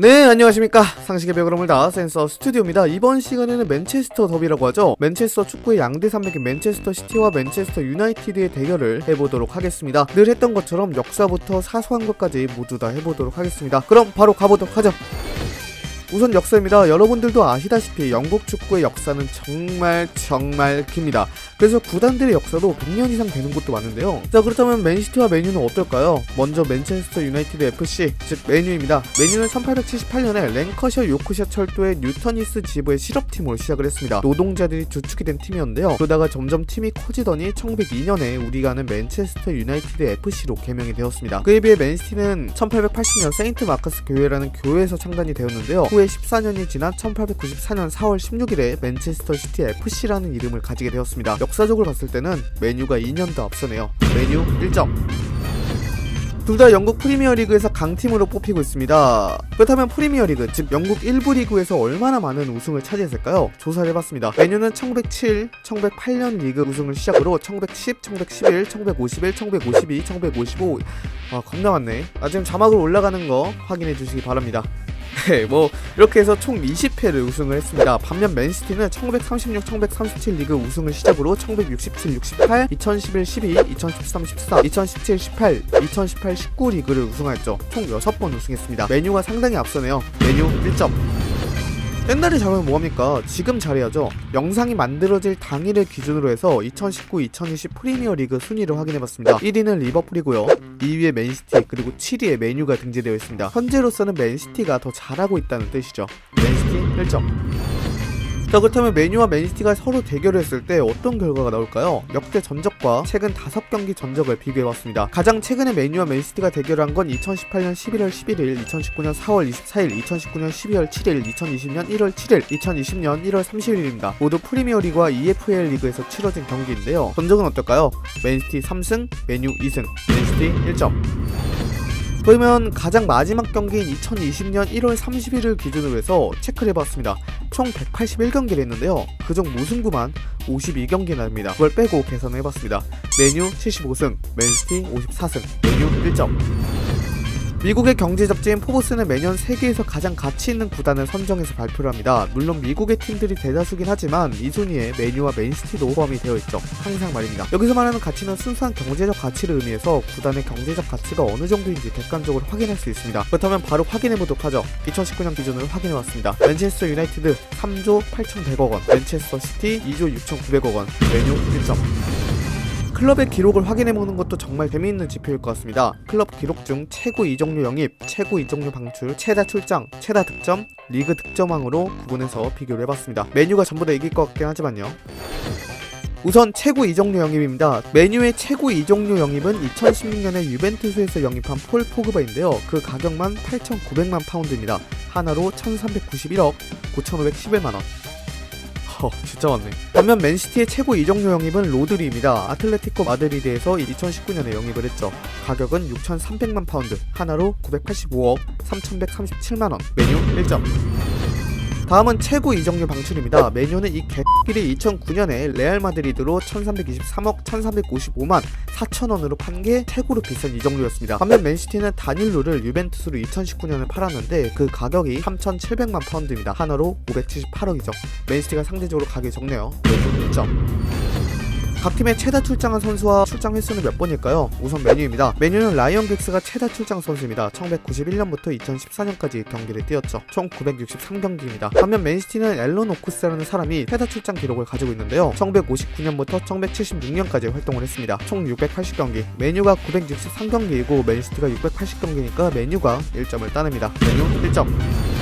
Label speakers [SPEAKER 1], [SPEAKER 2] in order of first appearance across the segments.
[SPEAKER 1] 네 안녕하십니까. 상식의 벽을 다 센서 스튜디오입니다. 이번 시간에는 맨체스터 더비라고 하죠. 맨체스터 축구의 양대 산맥인 맨체스터 시티와 맨체스터 유나이티드의 대결을 해보도록 하겠습니다. 늘 했던 것처럼 역사부터 사소한 것까지 모두 다 해보도록 하겠습니다. 그럼 바로 가보도록 하죠 우선 역사입니다. 여러분들도 아시다시피 영국 축구의 역사는 정말 정말 깁니다. 그래서 구단들의 역사도 100년 이상 되는 곳도 많은데요. 자 그렇다면 맨시티와 맨유는 어떨까요? 먼저 맨체스터 유나이티드 FC 즉 맨유입니다. 맨유는 1878년에 랭커셔 요크셔 철도의 뉴턴 히스 지부의 실업팀으로 시작을 했습니다. 노동자들이 주축이 된 팀이었는데요. 그러다가 점점 팀이 커지더니 1902년에 우리가 아는 맨체스터 유나이티드 FC로 개명이 되었습니다. 그에 비해 맨시티는 1880년 세인트 마크스 교회라는 교회에서 창단이 되었는데요. 후에 14년이 지난 1894년 4월 16일에 맨체스터 시티 FC라는 이름을 가지게 되었습니다. 역사적으로 봤을 때는 맨유가 2년 더 앞서네요. 맨유 1점. 둘다 영국 프리미어리그에서 강팀으로 뽑히고 있습니다. 그렇다면 프리미어리그, 즉 영국 1부 리그에서 얼마나 많은 우승을 차지했을까요? 조사를 해봤습니다. 맨유는 1907, 1908년 리그 우승을 시작으로 1910, 1911, 1951, 1952, 1955, 아 겁나 많네. 아 지금 자막으로 올라가는 거 확인해 주시기 바랍니다. 네, 뭐 이렇게 해서 총 20회를 우승을 했습니다. 반면 맨시티는 1936, 1937 리그 우승을 시작으로 1967, 68, 2011, 12, 2013, 14, 2017, 18, 2018, 19 리그를 우승하였죠. 총 6번 우승했습니다. 메뉴가 상당히 앞서네요. 메뉴 1점. 옛날에 잘하면 뭐합니까? 지금 잘해야죠. 영상이 만들어질 당일을 기준으로 해서 2019-2020 프리미어 리그 순위를 확인해봤습니다. 1위는 리버풀이고요. 2위에 맨시티 그리고 7위에 맨유가 등재되어 있습니다. 현재로서는 맨시티가 더 잘하고 있다는 뜻이죠. 맨시티 1점. 자 그렇다면 맨유와 맨시티가 서로 대결을 했을 때 어떤 결과가 나올까요? 역대 전적과 최근 5경기 전적을 비교해봤습니다. 가장 최근에 맨유와 맨시티가 대결한 건 2018년 11월 11일, 2019년 4월 24일, 2019년 12월 7일, 2020년 1월 7일, 2020년 1월 30일입니다. 모두 프리미어 리그와 EFL 리그에서 치러진 경기인데요. 전적은 어떨까요? 맨시티 3승, 맨유 2승, 맨시티 1점. 그러면 가장 마지막 경기인 2020년 1월 30일을 기준으로 해서 체크를 해봤습니다. 총 181경기를 했는데요. 그중 무승부만 52경기나 됩니다. 그걸 빼고 계산을 해봤습니다. 맨유 75승, 맨시티 54승, 맨유 1점. 미국의 경제 잡지인 포브스는 매년 세계에서 가장 가치 있는 구단을 선정해서 발표를 합니다. 물론 미국의 팀들이 대다수긴 하지만 이 순위에 맨유와 맨시티도 포함이 되어 있죠. 항상 말입니다. 여기서 말하는 가치는 순수한 경제적 가치를 의미해서 구단의 경제적 가치가 어느 정도인지 객관적으로 확인할 수 있습니다. 그렇다면 바로 확인해 보도록 하죠. 2019년 기준으로 확인해 봤습니다. 맨체스터 유나이티드 3조 8,100억 원, 맨체스터 시티 2조 6,900억 원, 맨유 1점. 클럽의 기록을 확인해보는 것도 정말 재미있는 지표일 것 같습니다. 클럽 기록 중 최고 이적료 영입, 최고 이적료 방출, 최다 출장, 최다 득점, 리그 득점왕으로 구분해서 비교를 해봤습니다. 맨유가 전부 다 이길 것 같긴 하지만요. 우선 최고 이적료 영입입니다. 맨유의 최고 이적료 영입은 2016년에 유벤투스에서 영입한 폴 포그바인데요. 그 가격만 8,900만 파운드입니다. 한화로 1,391억 9,511만원. 허, 진짜 많네. 반면 맨시티의 최고 이적료 영입은 로드리입니다. 아틀레티코 마드리드에서 2019년에 영입을 했죠. 가격은 6,300만 파운드, 한화로 985억 3,137만 원, 맨유 1점. 다음은 최고 이적료 방출입니다. 맨유는 이 개끼리 2009년에 레알 마드리드로 1323억 1355만 4천원으로 판 게 최고로 비싼 이적료였습니다. 반면 맨시티는 다닐루를 유벤투스로 2019년에 팔았는데 그 가격이 3,700만 파운드입니다. 한화로 578억이죠. 맨시티가 상대적으로 가격이 적네요. 맨유 1점. 각 팀의 최다 출장한 선수와 출장 횟수는 몇 번일까요? 우선 맨유입니다. 맨유는 라이언 긱스가 최다 출장 선수입니다. 1991년부터 2014년까지 경기를 뛰었죠. 총 963경기입니다. 반면 맨시티는 앨런 오크스라는 사람이 최다 출장 기록을 가지고 있는데요. 1959년부터 1976년까지 활동을 했습니다. 총 680경기. 맨유가 963경기이고 맨시티가 680경기니까 맨유가 1점을 따냅니다. 맨유 1점.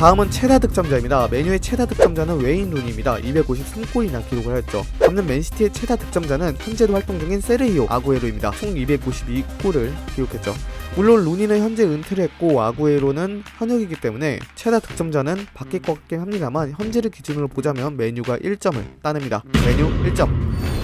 [SPEAKER 1] 다음은 최다 득점자입니다. 맨유의 최다 득점자는 웨인 루니입니다. 253골이나 기록을 하였죠. 반면 맨시티의 최다 득점자는 현재도 활동 중인 세르히오 아구에로입니다. 총 252골을 기록했죠. 물론 루니는 현재 은퇴를 했고 아구에로는 현역이기 때문에 최다 득점자는 바뀔 것 같긴 합니다만 현재를 기준으로 보자면 맨유가 1점을 따냅니다. 맨유 1점.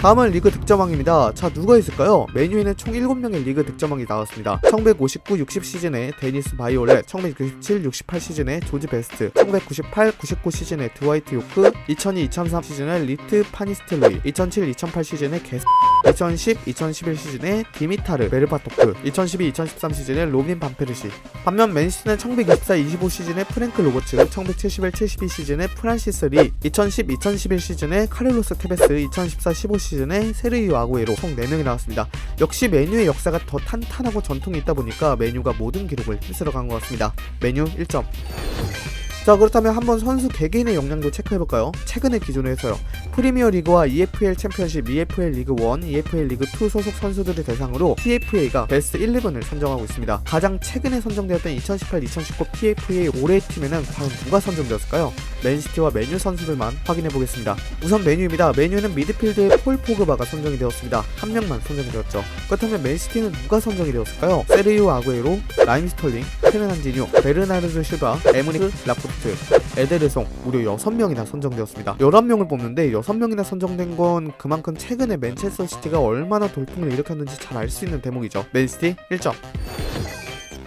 [SPEAKER 1] 다음은 리그 득점왕입니다. 자 누가 있을까요? 맨유에는 총 7명의 리그 득점왕이 나왔습니다. 1959-60 시즌에 데니스 바이올렛, 1967-68 시즌에 조지 베스트, 1998-99 시즌에 드와이트 요크, 2002-2003 시즌에 뤼트 판니스텔로이, 2007-2008 시즌에 게스 2010, 2011 시즌에 디미타르 베르바토프, 2012, 2013 시즌에 로빈 반페르시. 반면 맨시티는 1924, 25 시즌에 프랭크 로버츠, 1971, 72 시즌에 프란시스 리, 2010, 2011 시즌에 카를로스 테베스, 2014, 15 시즌에 세르히오 아구에로 총 4명이 나왔습니다. 역시 맨유의 역사가 더 탄탄하고 전통이 있다 보니까 맨유가 모든 기록을 휩쓸어 간것 같습니다. 맨유 1점. 자 그렇다면 한번 선수 개개인의 역량도 체크해볼까요? 최근의 기준으로 해서요. 프리미어 리그와 EFL 챔피언십, EFL 리그 1, EFL 리그 2 소속 선수들을 대상으로 PFA가 베스트 11을 선정하고 있습니다. 가장 최근에 선정되었던 2018-2019 PFA 올해 팀에는 과연 누가 선정되었을까요? 맨시티와 맨유 선수들만 확인해 보겠습니다. 우선 맨유입니다. 맨유는 미드필드의 폴 포그바가 선정이 되었습니다. 한 명만 선정이 되었죠. 그렇다면 맨시티는 누가 선정이 되었을까요? 세르히오 아구에로, 라힘 스털링, 페르난지뉴, 베르나르드 실바, 에므리크 라포트, 에데르송 무려 6명이나 선정되었습니다. 11명을 뽑는데 6명이나 선정된 건 그만큼 최근에 맨체스터 시티가 얼마나 돌풍을 일으켰는지 잘 알 수 있는 대목이죠. 맨시티 1점.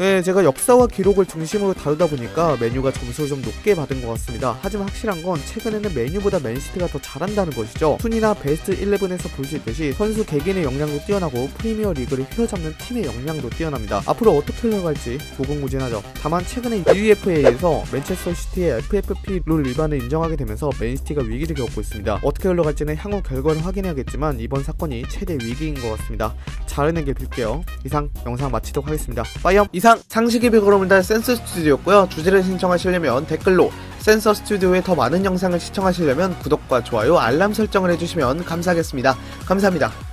[SPEAKER 1] 네, 제가 역사와 기록을 중심으로 다루다 보니까 맨유가 점수를 좀 높게 받은 것 같습니다. 하지만 확실한 건 최근에는 맨유보다 맨시티가 더 잘한다는 것이죠. 순위나 베스트 11에서 볼 수 있듯이 선수 개개인의 역량도 뛰어나고 프리미어 리그를 휘어잡는 팀의 역량도 뛰어납니다. 앞으로 어떻게 흘러갈지 무궁무진하죠. 다만 최근에 UEFA에서 맨체스터 시티의 FFP 룰 위반을 인정하게 되면서 맨시티가 위기를 겪고 있습니다. 어떻게 흘러갈지는 향후 결과를 확인해야겠지만 이번 사건이 최대 위기인 것 같습니다. 잘 해내길 빌게요. 이상 영상 마치도록 하겠습니다. 빠이엄!
[SPEAKER 2] 이상 상식의 비그럼을 단 센서 스튜디오였고요. 주제를 신청하시려면 댓글로 센서 스튜디오의 더 많은 영상을 시청하시려면 구독과 좋아요, 알람 설정을 해주시면 감사하겠습니다. 감사합니다.